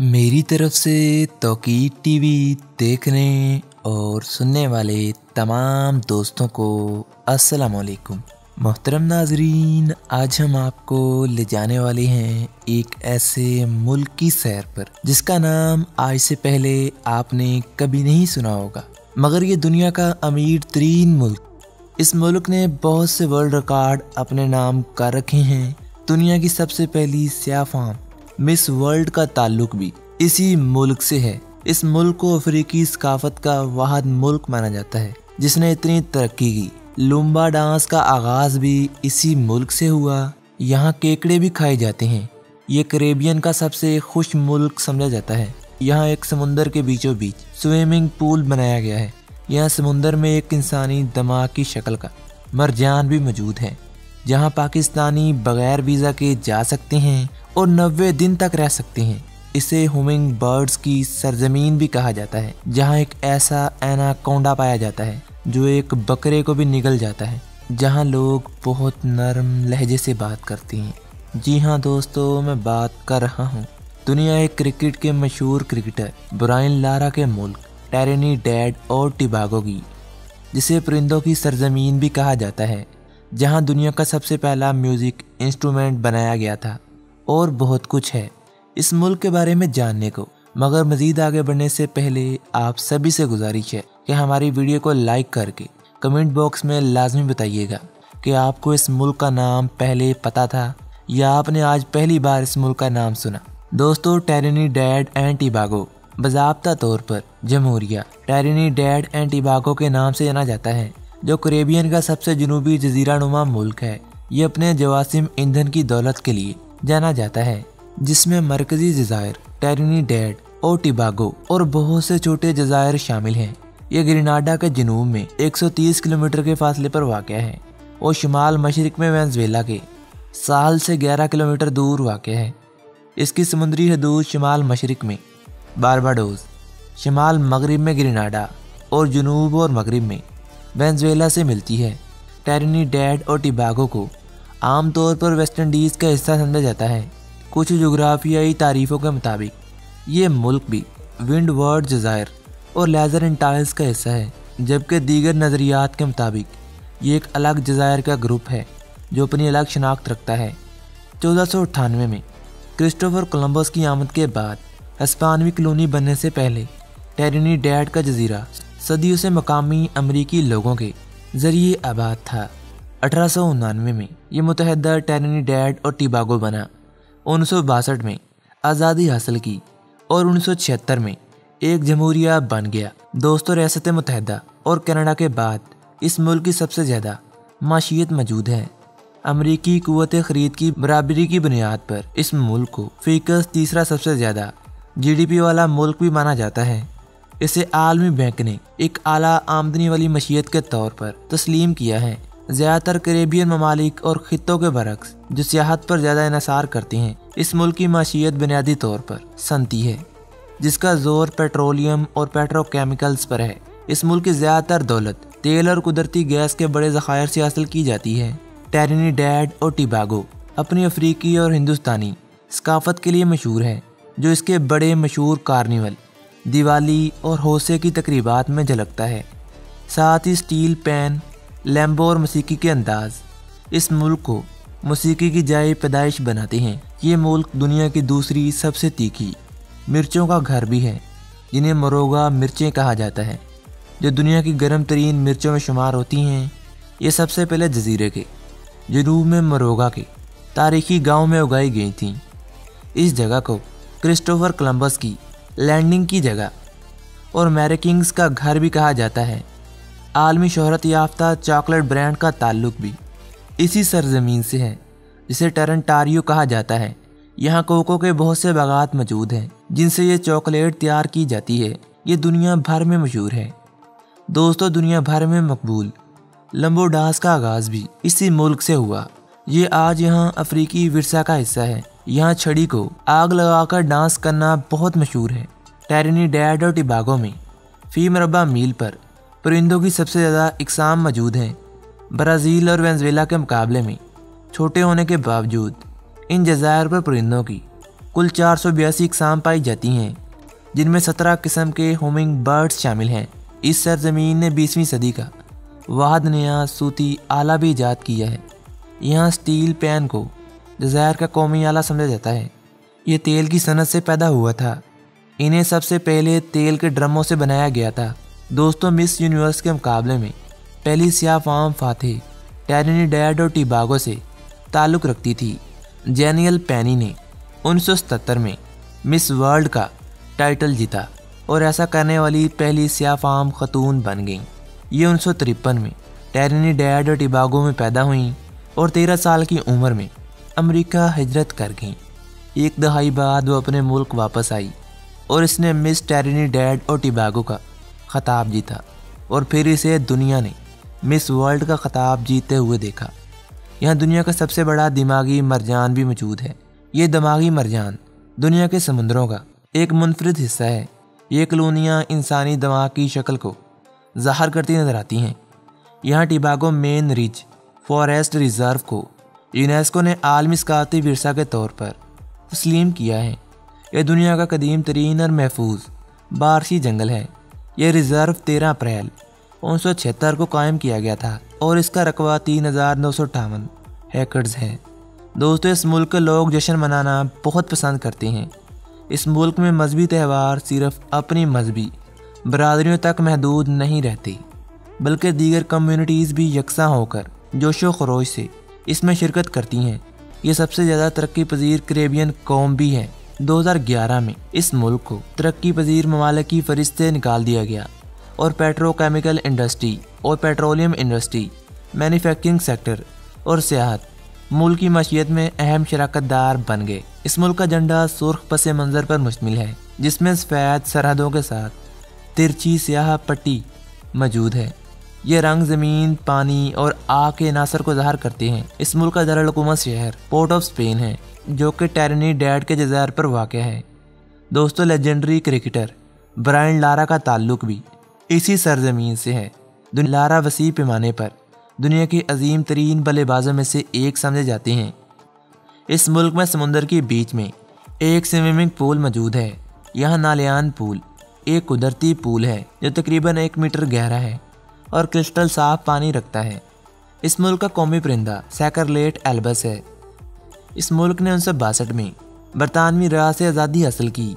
मेरी तरफ़ से तोकीद टीवी देखने और सुनने वाले तमाम दोस्तों को अस्सलाम वालेकुम। मोहतरम नाजरीन, आज हम आपको ले जाने वाले हैं एक ऐसे मुल्क की सैर पर, जिसका नाम आज से पहले आपने कभी नहीं सुना होगा। मगर ये दुनिया का अमीर तरीन मुल्क। इस मुल्क ने बहुत से वर्ल्ड रिकॉर्ड अपने नाम कर रखे हैं। दुनिया की सबसे पहली स्या फार्म मिस वर्ल्ड का ताल्लुक भी इसी मुल्क से है। इस मुल्क को अफ्रीकी सकाफत का वाहद मुल्क माना जाता है, जिसने इतनी तरक्की की। लुम्बा डांस का आगाज़ भी इसी मुल्क से हुआ। यहाँ केकड़े भी खाए जाते हैं। ये करेबियन का सबसे खुश मुल्क समझा जाता है। यहाँ एक समुंदर के बीचों बीच स्विमिंग पूल बनाया गया है। यहाँ समुंदर में एक इंसानी दमाग की शक्ल का मरजान भी मौजूद है। जहाँ पाकिस्तानी बगैर वीज़ा के जा सकते हैं और नब्बे दिन तक रह सकते हैं। इसे हुमिंग बर्ड्स की सरजमीन भी कहा जाता है, जहाँ एक ऐसा एनाकोंडा पाया जाता है, जो एक बकरे को भी निगल जाता है, जहाँ लोग बहुत नरम लहजे से बात करते हैं। जी हाँ दोस्तों, मैं बात कर रहा हूँ। दुनिया एक क्रिकेट के मशहूर क्रिकेटर ब्राइन लारा के मुल्क, टेरेनी डैड और टिबागो की, जिसे परिंदों की सरजमीन भी कहा जाता है। जहाँ दुनिया का सबसे पहला म्यूज़िक इंस्ट्रूमेंट बनाया गया था और बहुत कुछ है। इस मुल्क के बारे में जानने को, मगर मज़ीद आगे बढ़ने से पहले आप सभी से गुजारिश है कि हमारी वीडियो को लाइक करके कमेंट बॉक्स में लाजमी बताइएगा कि आपको इस मुल्क का नाम पहले पता था या आपने आज पहली बार इस मुल्क का नाम सुना। दोस्तों, टेरिनी डैड एंड टिबागो, बजाबता तौर पर जमहूरिया। टेरिनी डैड एंड टिबागो के नाम से जाना जाता है। जो करेबियन का सबसे जनूबी जजीरा नुमा मुल्क है। ये अपने जवासिम ईंधन की दौलत के लिए जाना जाता है, जिसमें मरकजी जजायर टेरिनी डैड और टिबागो और बहुत से छोटे जजायर शामिल हैं। ये ग्रेनाडा के जनूब में 130 किलोमीटर के फासले पर वाक़ है और शुमाल मशरक में वेंजवेला के साल से 11 किलोमीटर दूर वाक़ है। इसकी समुद्री हदूद शुमाल मशरक में, बारबाडोज, शुमाल मगरब में ग्रेनाडा और जनूब और मगरब में वेंजुएला से मिलती है। टेरिनी डैड और टिबागो को आमतौर पर वेस्ट इंडीज़ का हिस्सा समझा जाता है। कुछ जोग्राफियाई तारीफ़ों के मुताबिक, ये मुल्क भी विंड वर्ड जजायर और लेज़र इंटाइल्स का हिस्सा है, जबकि दीगर नज़रियात के मुताबिक, ये एक अलग जजायर का ग्रुप है, जो अपनी अलग शनाख्त रखता है। चौदह में क्रिस्टोफर कोलंबस की आमद के बाद, हस्पानवी कलोनी बनने से पहले, टेरिनी डैड का जजीरा सदियों से मकामी अमरीकी लोगों के ज़रिए आबाद था। अठारह में ये मुतहदा डैड और टिबागो बना। उन्नीस सौ बासठ में आज़ादी हासिल की और उन्नीस सौ छिहत्तर में एक जमहूरिया बन गया। दोस्तों, रियासत मुतहदा और कनाडा के बाद इस मुल्क की सबसे ज़्यादा माशियत मौजूद है। अमरीकी कुत ख़रीद की बराबरी की बुनियाद पर इस मुल्क को फ़ीकस तीसरा सबसे ज़्यादा जीडीपी वाला मुल्क भी माना जाता है। इसे आलमी बैंक ने एक आला आमदनी वाली मशीयत के तौर पर तस्लीम किया है। ज़्यादातर करेबियन ममालिक और ख़त्ों के बरक्स, जो सियाहत पर ज़्यादा इसार करते हैं, इस मुल्क की माशियत बुनियादी तौर पर सनती है, जिसका ज़ोर पेट्रोलियम और पेट्रोकेमिकल्स पर है। इस मुल्क की ज़्यादातर दौलत तेल और कुदरती गैस के बड़े ज़खायर से हासिल की जाती है। टेरिनी डैड और टिबागो, अपनी अफ्रीकी और हिंदुस्तानी सकाफत के लिए मशहूर है, जो इसके बड़े मशहूर कार्निवल दिवाली और होसे की तकरीबात में झलकता है। साथ ही स्टील पैन, लैम्बो और मसीकी के अंदाज इस मुल्क को मसीकी की जाए पैदाइश बनाते हैं। ये मुल्क दुनिया की दूसरी सबसे तीखी मिर्चों का घर भी है, जिन्हें मरोगा मिर्चें कहा जाता है। जो दुनिया की गर्म तरीन मिर्चों में शुमार होती हैं, ये सबसे पहले जजीरे के, जनूब में मरोगा के तारीखी गाँव में उगाई गई थीं। इस जगह को क्रिस्टोफर कोलंबस की लैंडिंग की जगह। और मैरिकिंग्स का घर भी कहा जाता है। आलमी शहरत याफ्ता चॉकलेट ब्रांड का ताल्लुक भी इसी सरजमीन से है, जिसे टरंटारियो कहा जाता है। यहाँ कोको के बहुत से बागात मौजूद हैं, जिनसे ये चॉकलेट तैयार की जाती है। ये दुनिया भर में मशहूर है। दोस्तों, दुनिया भर में मकबूल लंबो डांस का आगाज़ भी इसी मुल्क से हुआ। ये आज यहाँ अफ्रीकी विरसा का हिस्सा है। यहाँ छड़ी को आग लगाकर डांस करना बहुत मशहूर है। टेरिनी डैड और टिबागो में फ़ी मरबा मील पर, परिंदों की सबसे ज़्यादा इकसाम मौजूद हैं। ब्राज़ील और वेंजुएला के मुकाबले में, छोटे होने के बावजूद, इन जजायर पर परिंदों की कुल चार सौ बयासी इकसाम पाई जाती हैं, जिनमें सत्रह किस्म के होमिंग बर्ड्स शामिल हैं। इस सरजमीन ने बीसवीं सदी का वाहद नया सूती आला भी ईजाद किया है। यहाँ स्टील पैन को जजायर का कौमी आला समझा जाता है। ये तेल की सनत से पैदा हुआ था। इन्हें सबसे पहले तेल के ड्रमों से बनाया गया था। दोस्तों, मिस यूनिवर्स के मुकाबले में, पहली सिया फाम फाते टेरिनी डैड और टिबागो से ताल्लुक़ रखती थी। जैनियल पैनी ने उन्नीस में मिस वर्ल्ड का टाइटल जीता और ऐसा करने वाली पहली सियाफाम खतून बन गई। ये उन्नीस में टेरिनी डैड और टिबागो में पैदा हुई और तेरह साल की उम्र में अमेरिका हिजरत कर गई। एक दहाई बाद वो अपने मुल्क वापस आई और इसने मिस टेरिनी डैड और टिबागो का ख़ताब जीता और फिर इसे दुनिया ने मिस वर्ल्ड का ख़ताब जीतते हुए देखा। यहाँ दुनिया का सबसे बड़ा दिमागी मरजान भी मौजूद है। ये दिमागी मरजान दुनिया के समुद्रों का एक मुनफरद हिस्सा है। ये कलोनियाँ इंसानी दिमाग की शक्ल को ज़ाहर करती नज़र आती हैं। यहाँ Tobago main ridge forest reserve को यूनेस्को ने आलमी सकाती विरसा के तौर पर तस्लीम किया है। यह दुनिया का कदीम तरीन और महफूज बारसी जंगल है। यह रिज़र्व तेरह अप्रैल उन्नीस सौ छिहत्तर को कायम किया गया था और इसका रकबा तीन हज़ार नौ सौ अट्ठावन एकड़्स है। दोस्तों, इस मुल्क के लोग जश्न मनाना बहुत पसंद करते हैं। इस मुल्क में मजहबी त्यौहार सिर्फ़ अपनी मजहबी बरदरीों तक महदूद नहीं रहते, बल्कि दीगर कम्यूनिटीज़ भी यकसा होकर जोशो खरोश से इसमें शिरकत करती हैं। ये सबसे ज़्यादा तरक्की पजीर करेबियन कौम भी है। 2011 में इस मुल्क को तरक्की पजीर ममालक की फरिस्त से निकाल दिया गया और पेट्रोकेमिकल इंडस्ट्री और पेट्रोलियम इंडस्ट्री, मैन्युफैक्चरिंग सेक्टर और सियाहत मुल्क की मशीत में अहम शराकत दार बन गए। इस मुल्क का झंडा सुर्ख पस मंज़र पर मुश्तमिल है, जिसमें सफ़ेद सरहदों के साथ तिरछी स्याह पट्टी मौजूद है। ये रंग, ज़मीन, पानी और आग के नासर को ज़ाहिर करते हैं। इस मुल्क का दारकूमत शहर पोर्ट ऑफ़ स्पेन है, जो कि टेरनी डैड के जजार पर वाक़ है। दोस्तों लेजेंडरी क्रिकेटर ब्रायन लारा का ताल्लुक भी इसी सरजमीन से है। लारा वसी पैमाने पर दुनिया के अजीम तरीन बल्लेबाजों में से एक समझे जाते हैं। इस मुल्क में समुंदर के बीच में एक स्विमिंग पूल मौजूद है। यह नालियान पूल एक कुदरती पूल है, जो तकरीबन एक मीटर गहरा है। और क्रिस्टल साफ़ पानी रखता है। इस मुल्क का कौमी परिंदा सैकरलेट एल्बस है। इस मुल्क ने उन्नीस बासठ में बरतानवी राह से आज़ादी हासिल की।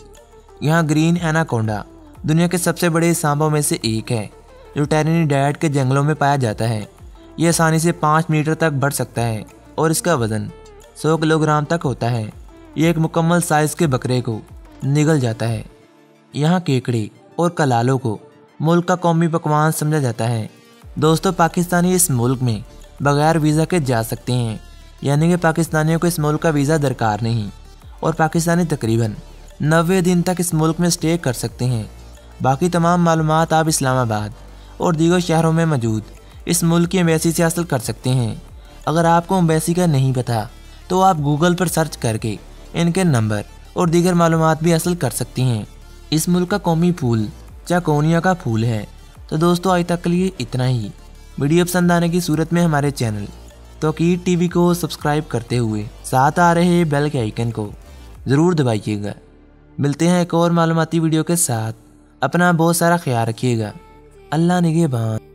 यहाँ ग्रीन एनाकोंडा दुनिया के सबसे बड़े सांबों में से एक है, जो टेरिनी डैड के जंगलों में पाया जाता है। ये आसानी से पाँच मीटर तक बढ़ सकता है और इसका वज़न सौ किलोग्राम तक होता है। ये एक मुकम्मल साइज़ के बकरे को निगल जाता है। यहाँ केकड़े और कलालों को मुल्क का कौमी पकवान समझा जाता है। दोस्तों, पाकिस्तानी इस मुल्क में बगैर वीज़ा के जा सकते हैं। यानी कि पाकिस्तानियों को इस मुल्क का वीज़ा दरकार नहीं। और पाकिस्तानी तकरीबन नबे दिन तक इस मुल्क में स्टे कर सकते हैं। बाकी तमाम मालूम आप इस्लामाबाद और दीगर शहरों में मौजूद इस मुल्क की एम्बेसी से हासिल कर सकते हैं। अगर आपको एम्बेसी का नहीं पता तो आप गूगल पर सर्च करके इनके नंबर और दीगर मालूम भी हासिल कर सकती हैं। इस मुल्क का कौमी फूल चाकोनिया का फूल है? तो दोस्तों, आज तक के लिए इतना ही। वीडियो पसंद आने की सूरत में हमारे चैनल तो की टीवी को सब्सक्राइब करते हुए साथ आ रहे बेल के आइकन को ज़रूर दबाइएगा। मिलते हैं एक और मालूमती वीडियो के साथ। अपना बहुत सारा ख्याल रखिएगा। अल्लाह निगेबान।